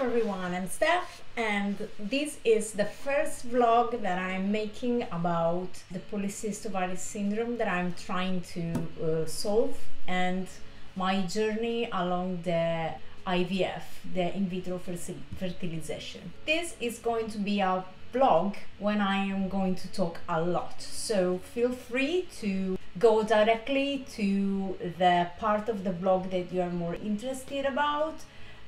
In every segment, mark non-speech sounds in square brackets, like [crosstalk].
everyone, I'm Steph and this is the first vlog that I'm making about the polycystic ovary syndrome that I'm trying to uh, solve and my journey along the IVF, the in vitro fertilization. This is going to be a vlog when I am going to talk a lot, so feel free to go directly to the part of the blog that you are more interested about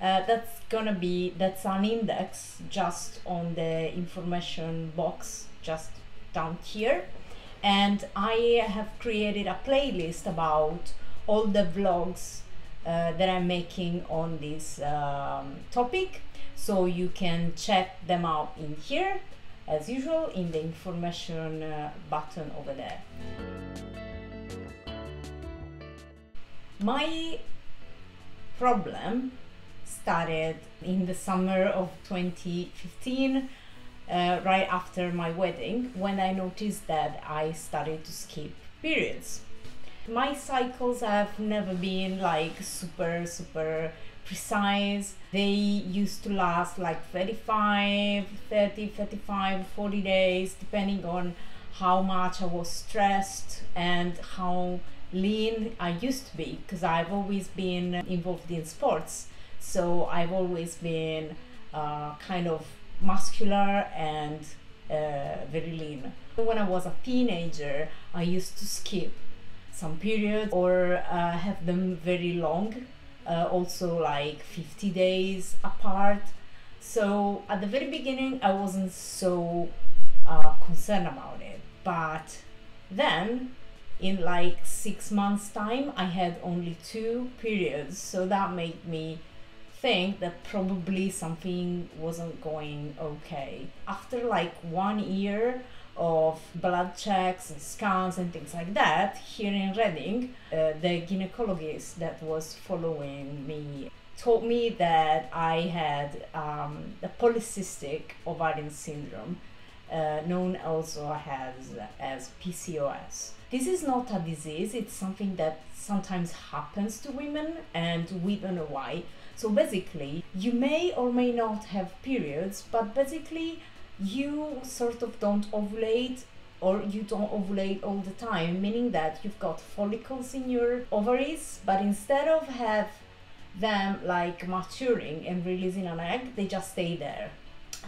uh, that's gonna be that's an index just on the information box just down here and I have created a playlist about all the vlogs uh, that I'm making on this um, topic so you can check them out in here as usual in the information uh, button over there. My problem started in the summer of 2015 uh, right after my wedding when I noticed that I started to skip periods. My cycles have never been like super, super precise. They used to last like 35, 30, 35, 40 days, depending on how much I was stressed and how lean I used to be because I've always been involved in sports. So I've always been uh, kind of muscular and uh, very lean. When I was a teenager, I used to skip some periods or uh, have them very long, uh, also like 50 days apart. So at the very beginning, I wasn't so uh, concerned about it. But then in like six months time i had only two periods so that made me think that probably something wasn't going okay after like one year of blood checks and scans and things like that here in reading uh, the gynecologist that was following me told me that i had um, the polycystic ovarian syndrome uh, known also as as pcos this is not a disease, it's something that sometimes happens to women and we don't know why. So basically, you may or may not have periods, but basically, you sort of don't ovulate or you don't ovulate all the time, meaning that you've got follicles in your ovaries, but instead of have them like maturing and releasing an egg, they just stay there.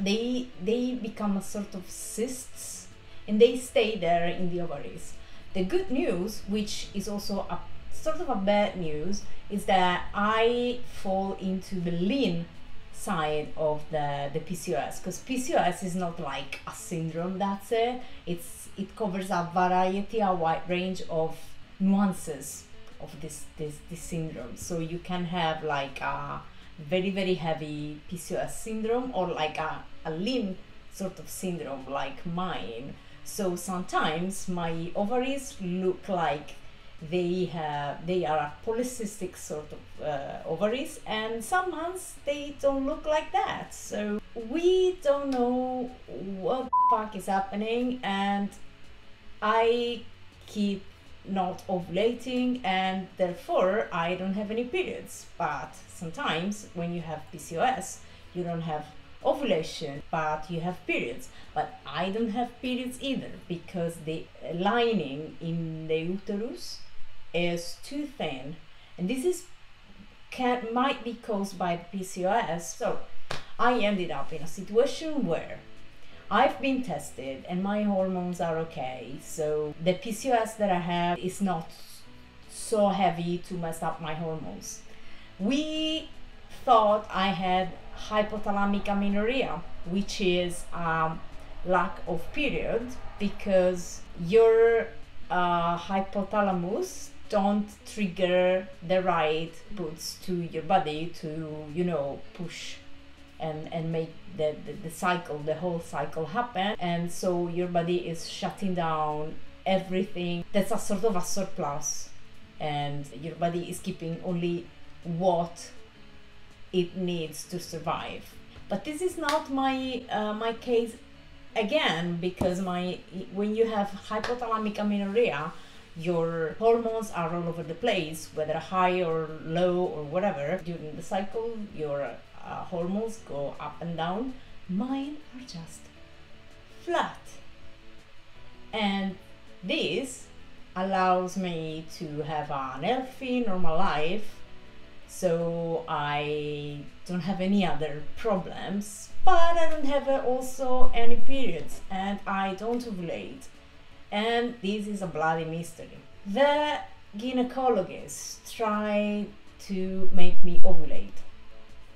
They they become a sort of cysts and they stay there in the ovaries. The good news, which is also a sort of a bad news, is that I fall into the lean side of the, the PCOS because PCOS is not like a syndrome that's it. It's it covers a variety a wide range of nuances of this this this syndrome. So you can have like a very very heavy PCOS syndrome or like a, a lean sort of syndrome like mine. So sometimes my ovaries look like they have they are polycystic sort of uh, ovaries, and some months they don't look like that. So we don't know what the fuck is happening, and I keep not ovulating and therefore I don't have any periods. But sometimes when you have PCOS, you don't have ovulation, but you have periods. But I don't have periods either because the lining in the uterus is too thin, and this is can might be caused by PCOS. So I ended up in a situation where I've been tested and my hormones are okay. So the PCOS that I have is not so heavy to mess up my hormones. We thought I had hypothalamic amenorrhea, which is um, lack of period because your uh, hypothalamus don't trigger the right boots to your body to you know push and and make the, the, the cycle the whole cycle happen. And so your body is shutting down everything. That's a sort of a surplus. And your body is keeping only what it needs to survive. But this is not my uh, my case again because my when you have hypothalamic amenorrhea, your hormones are all over the place, whether high or low or whatever during the cycle. Your uh, hormones go up and down. Mine are just flat. And this allows me to have an healthy, normal life. So I don't have any other problems, but I don't have uh, also any periods and I don't ovulate. And this is a bloody mystery. The gynecologist tried to make me ovulate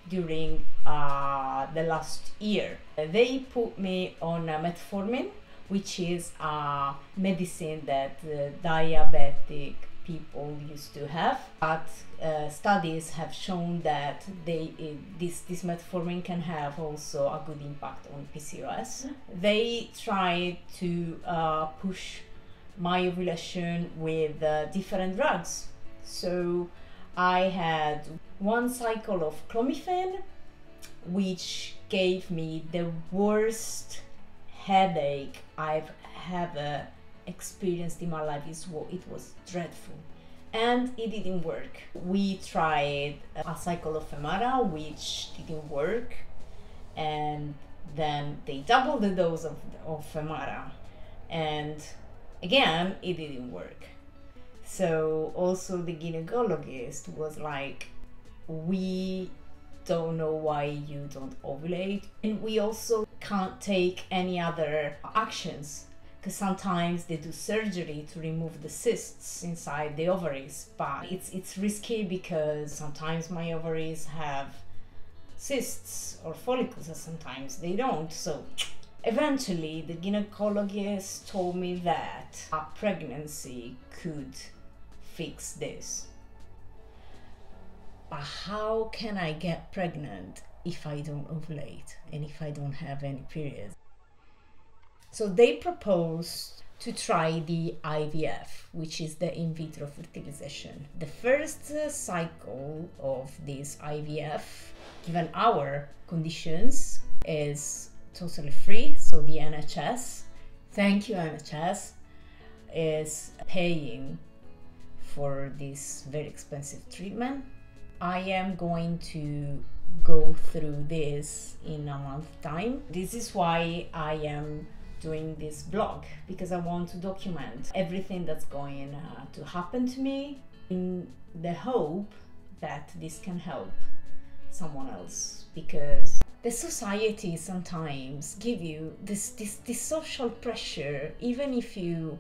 during uh, the last year. They put me on metformin, which is a medicine that uh, diabetic people used to have. But uh, studies have shown that they this this metformin can have also a good impact on PCOS. They tried to uh, push my ovulation with uh, different drugs. So I had one cycle of clomiphene, which gave me the worst headache I've ever experienced in my life. Is what it was dreadful. And it didn't work. We tried uh, a cycle of Femara, which didn't work. And then they doubled the dose of, of Femara. And again, it didn't work. So also the gynecologist was like, we don't know why you don't ovulate. And we also can't take any other actions because sometimes they do surgery to remove the cysts inside the ovaries but it's it's risky because sometimes my ovaries have cysts or follicles and sometimes they don't. So eventually the gynecologist told me that a pregnancy could fix this. But how can i get pregnant if i don't ovulate and if i don't have any periods so they proposed to try the IVF, which is the in vitro fertilization. The first uh, cycle of this IVF, given our conditions, is totally free. So the NHS, thank you NHS, is paying for this very expensive treatment. I am going to go through this in a month time. This is why I am doing this blog because I want to document everything that's going uh, to happen to me in the hope that this can help someone else because the society sometimes give you this, this this social pressure. Even if you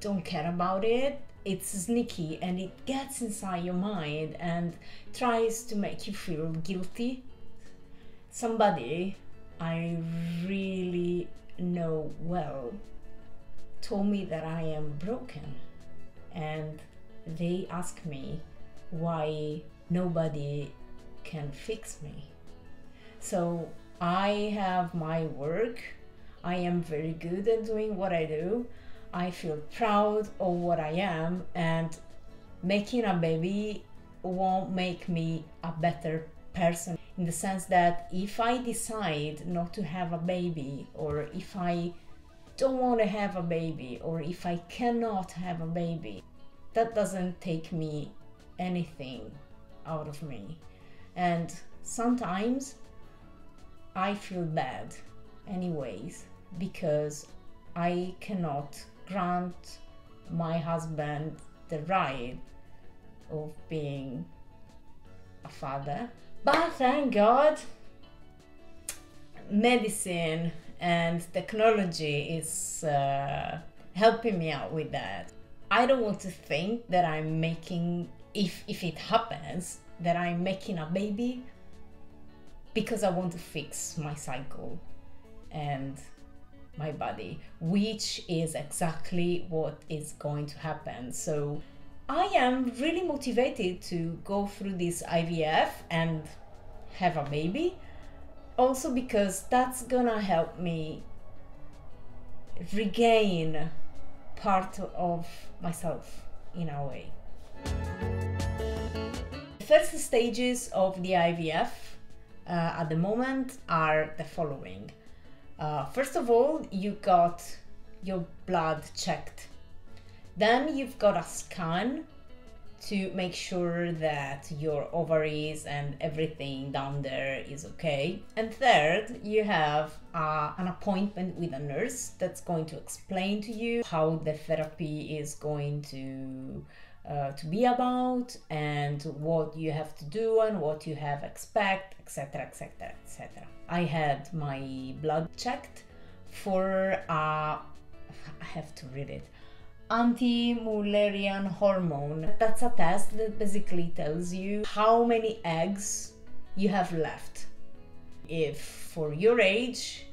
don't care about it it's sneaky and it gets inside your mind and tries to make you feel guilty. Somebody i really know well told me that I am broken and they ask me why nobody can fix me. So I have my work. I am very good at doing what I do. I feel proud of what I am and making a baby won't make me a better person in the sense that if I decide not to have a baby, or if I don't want to have a baby, or if I cannot have a baby, that doesn't take me anything out of me. And sometimes I feel bad, anyways, because I cannot grant my husband the right of being a father but thank God, medicine and technology is uh, helping me out with that. I don't want to think that I'm making, if, if it happens, that I'm making a baby because I want to fix my cycle and my body, which is exactly what is going to happen. So I am really motivated to go through this IVF and have a baby. Also, because that's gonna help me regain part of myself in a way. The first stages of the IVF uh, at the moment are the following. Uh, first of all, you got your blood checked then you've got a scan to make sure that your ovaries and everything down there is okay. And third, you have uh, an appointment with a nurse that's going to explain to you how the therapy is going to. Uh, to be about and what you have to do and what you have expect etc etc etc i had my blood checked for uh, [laughs] i have to read it anti-Mullerian hormone. That's a test that basically tells you how many eggs you have left. If for your age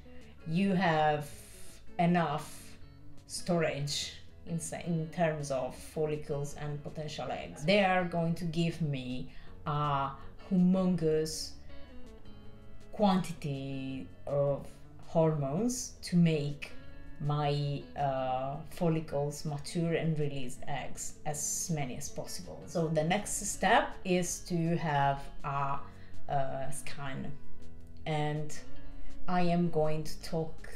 you have enough storage in, in terms of follicles and potential eggs, they are going to give me a humongous quantity of hormones to make my uh, follicles mature and release eggs as many as possible. So the next step is to have a, a scan, and I am going to talk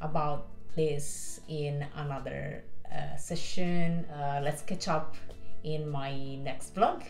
about this in another uh, session. Uh, let's catch up in my next vlog.